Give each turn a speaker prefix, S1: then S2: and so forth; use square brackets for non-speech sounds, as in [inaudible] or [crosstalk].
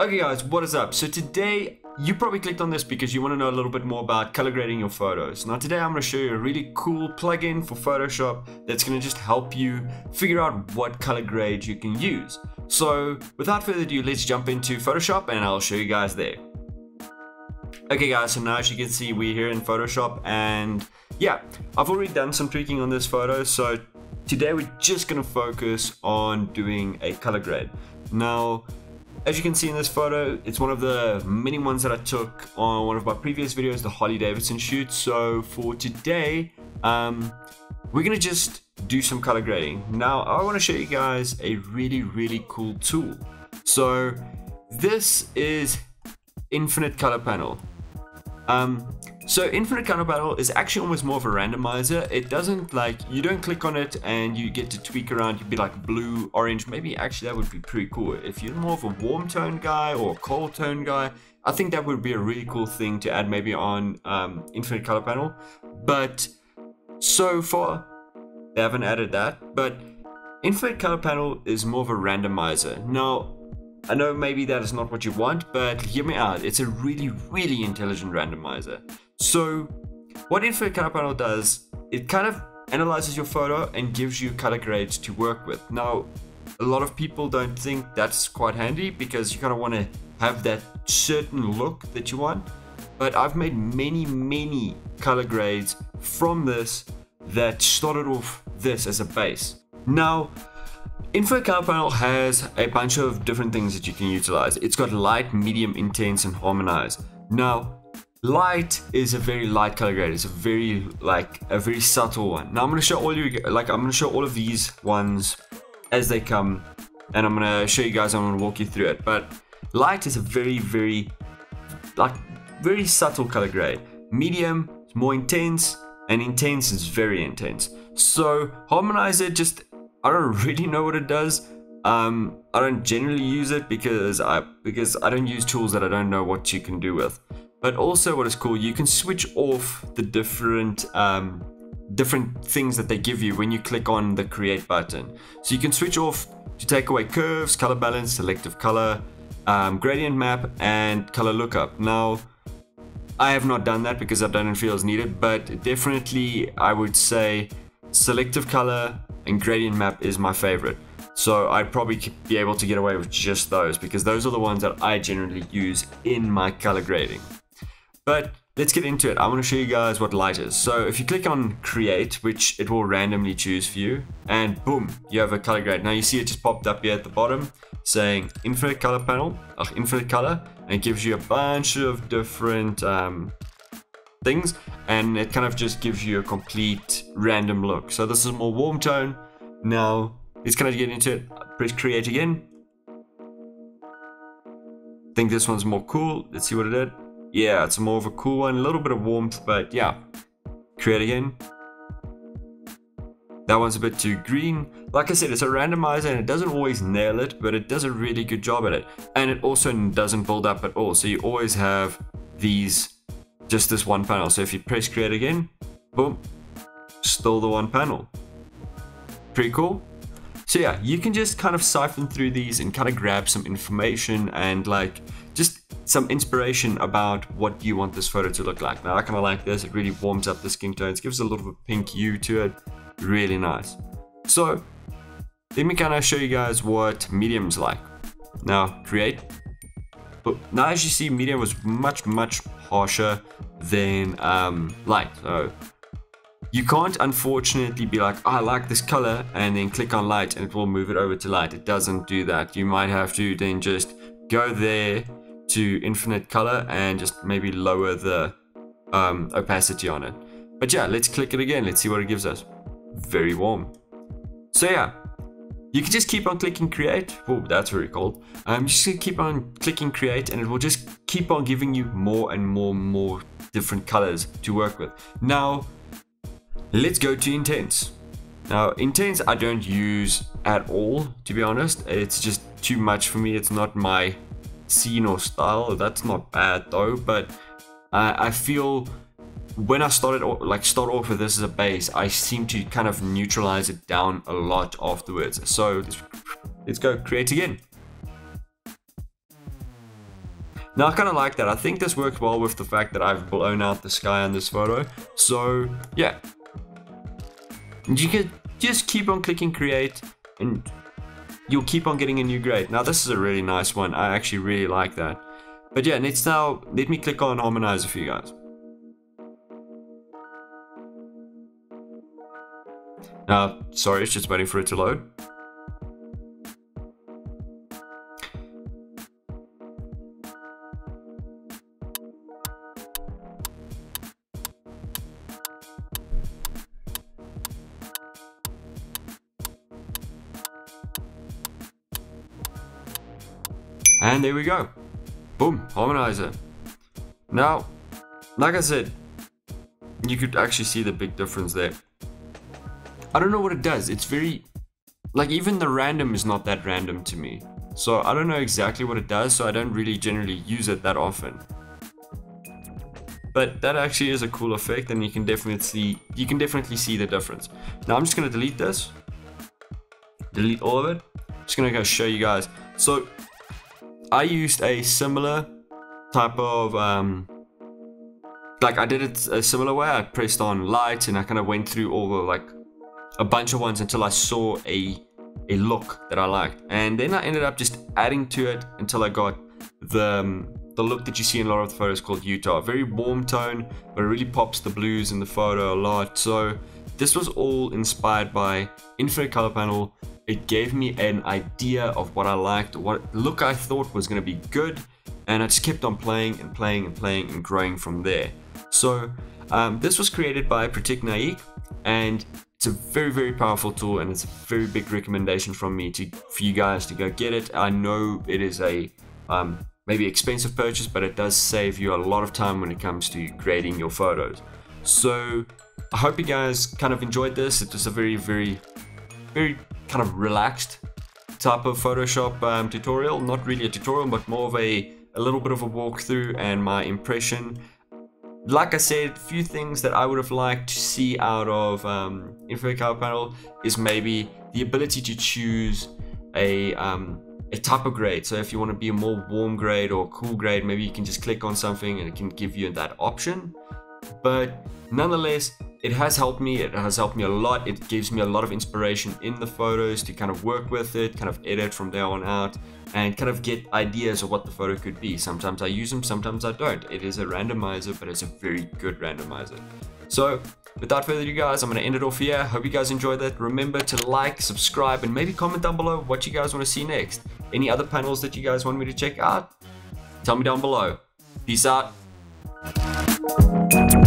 S1: Okay guys, what is up? So today, you probably clicked on this because you want to know a little bit more about color grading your photos. Now today I'm going to show you a really cool plugin for Photoshop that's going to just help you figure out what color grade you can use. So without further ado, let's jump into Photoshop and I'll show you guys there. Okay guys, so now as you can see, we're here in Photoshop and yeah, I've already done some tweaking on this photo. So today we're just going to focus on doing a color grade. Now, as you can see in this photo, it's one of the many ones that I took on one of my previous videos, the Harley Davidson shoot. So for today, um, we're gonna just do some color grading. Now, I wanna show you guys a really, really cool tool. So this is Infinite Color Panel. Um, so Infinite Color Panel is actually almost more of a randomizer. It doesn't like, you don't click on it and you get to tweak around. You'd be like blue, orange. Maybe actually that would be pretty cool. If you're more of a warm tone guy or a cold tone guy, I think that would be a really cool thing to add maybe on um, Infinite Color Panel. But so far, they haven't added that. But Infinite Color Panel is more of a randomizer. Now, I know maybe that is not what you want, but hear me out. It's a really, really intelligent randomizer. So, what Infinite Color Panel does, it kind of analyzes your photo and gives you color grades to work with. Now, a lot of people don't think that's quite handy because you kind of want to have that certain look that you want. But I've made many, many color grades from this that started off this as a base. Now, Infinite Color Panel has a bunch of different things that you can utilize. It's got light, medium, intense, and harmonize. Now, light is a very light color grade. It's a very like a very subtle one. Now I'm gonna show all you like I'm gonna show all of these ones as they come, and I'm gonna show you guys. I'm gonna walk you through it. But light is a very very like very subtle color grade. Medium is more intense, and intense is very intense. So harmonize it just I don't [laughs] really know what it does. Um, I don't generally use it because I because I don't use tools that I don't know what you can do with. But also, what is cool, you can switch off the different um, different things that they give you when you click on the create button. So you can switch off to take away curves, color balance, selective color, um, gradient map, and color lookup. Now, I have not done that because I don't feel as needed, but definitely I would say selective color, and gradient map is my favorite. So I'd probably be able to get away with just those because those are the ones that I generally use in my color grading. But let's get into it. I want to show you guys what light is. So if you click on create, which it will randomly choose for you, and boom, you have a color grade. Now you see it just popped up here at the bottom saying infinite color panel, uh, infinite color, and it gives you a bunch of different um, things and it kind of just gives you a complete random look. So this is more warm tone. Now let's kind of get into it. Press create again. think this one's more cool. Let's see what it did. Yeah, it's more of a cool one, a little bit of warmth, but yeah. Create again. That one's a bit too green. Like I said, it's a randomizer and it doesn't always nail it, but it does a really good job at it. And it also doesn't build up at all. So you always have these just this one panel. So if you press create again, boom, still the one panel. Pretty cool. So yeah, you can just kind of siphon through these and kind of grab some information and like some inspiration about what you want this photo to look like. Now I kind of like this, it really warms up the skin tones, gives a little bit of pink hue to it, really nice. So let me kind of show you guys what medium's like. Now create, but now as you see medium was much much harsher than um, light. So you can't unfortunately be like, oh, I like this color and then click on light and it will move it over to light. It doesn't do that. You might have to then just go there to infinite color and just maybe lower the um, opacity on it. But yeah, let's click it again. Let's see what it gives us. Very warm. So yeah, you can just keep on clicking create. Oh, that's very cool. Um, just gonna keep on clicking create and it will just keep on giving you more and more and more different colors to work with. Now, let's go to intense. Now, intense I don't use at all, to be honest. It's just too much for me. It's not my scene or style. That's not bad though, but uh, I feel when I started like start off with this as a base, I seem to kind of neutralize it down a lot afterwards. So let's, let's go create again. Now I kind of like that. I think this works well with the fact that I've blown out the sky on this photo. So yeah, you can just keep on clicking create and you'll keep on getting a new grade. Now this is a really nice one. I actually really like that. But yeah, let's now, let me click on Harmonizer for you guys. Now, sorry, it's just waiting for it to load. And there we go. Boom, harmonizer. Now, like I said, you could actually see the big difference there. I don't know what it does. It's very, like even the random is not that random to me. So I don't know exactly what it does, so I don't really generally use it that often. But that actually is a cool effect and you can definitely see, you can definitely see the difference. Now I'm just gonna delete this. Delete all of it. Just gonna go show you guys. So I used a similar type of um, like I did it a similar way. I pressed on light and I kind of went through all the like a bunch of ones until I saw a a look that I liked, and then I ended up just adding to it until I got the um, the look that you see in a lot of the photos called Utah. Very warm tone, but it really pops the blues in the photo a lot. So this was all inspired by Infinite Color Panel it gave me an idea of what I liked, what look I thought was going to be good, and I just kept on playing and playing and playing and growing from there. So um, this was created by Pratik Naik, and it's a very very powerful tool, and it's a very big recommendation from me to for you guys to go get it. I know it is a um, maybe expensive purchase, but it does save you a lot of time when it comes to creating your photos. So I hope you guys kind of enjoyed this. It was a very very very kind of relaxed type of Photoshop um, tutorial. Not really a tutorial, but more of a, a little bit of a walkthrough and my impression. Like I said, a few things that I would have liked to see out of um, Infinite Color Panel is maybe the ability to choose a um, a type of grade. So if you want to be a more warm grade or cool grade, maybe you can just click on something and it can give you that option. But nonetheless, it has helped me. It has helped me a lot. It gives me a lot of inspiration in the photos to kind of work with it, kind of edit from there on out, and kind of get ideas of what the photo could be. Sometimes I use them, sometimes I don't. It is a randomizer, but it's a very good randomizer. So without further ado guys, I'm going to end it off here. Hope you guys enjoyed that. Remember to like, subscribe, and maybe comment down below what you guys want to see next. Any other panels that you guys want me to check out? Tell me down below. Peace out. Thank you.